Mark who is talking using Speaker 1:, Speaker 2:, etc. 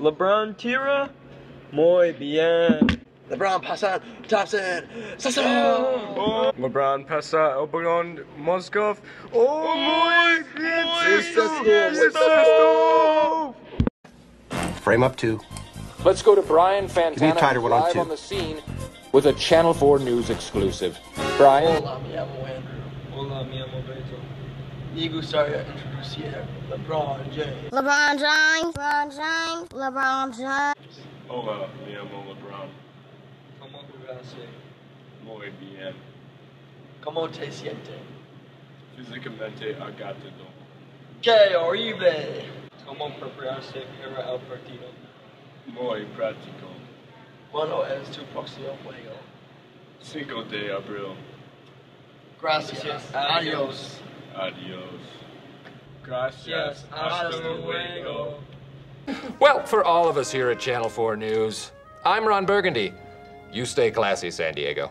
Speaker 1: LeBron tira. Muy bien.
Speaker 2: LeBron Passan, Thompson, Sasso! Oh.
Speaker 1: LeBron pasa Oberon Moskov. Oh, muy bien.
Speaker 2: Sisto.
Speaker 3: Frame up two.
Speaker 4: Let's go to Brian
Speaker 3: me
Speaker 4: Fantana
Speaker 3: tighter one on
Speaker 4: live
Speaker 3: two.
Speaker 4: on the scene with a Channel 4 News exclusive. Brian?
Speaker 2: Hola, me llamo Andrew.
Speaker 1: Hola, mi amo Beto.
Speaker 2: Me gustaría introducir LeBron James.
Speaker 5: LeBron James, LeBron James, LeBron James.
Speaker 6: Hola, me llamo LeBron.
Speaker 1: ¿Cómo jugaste?
Speaker 6: Muy bien.
Speaker 2: ¿Cómo te sientes?
Speaker 6: Físicamente agotado.
Speaker 2: ¡Qué horrible!
Speaker 1: ¿Cómo preparaste para el partido?
Speaker 6: Muy práctico.
Speaker 2: ¿Cuándo es tu próximo juego?
Speaker 6: 5 de abril.
Speaker 2: Gracias. Adiós.
Speaker 6: Adiós. Gracias.
Speaker 1: Hasta luego.
Speaker 4: Well, for all of us here at Channel 4 News, I'm Ron Burgundy. You stay classy, San Diego.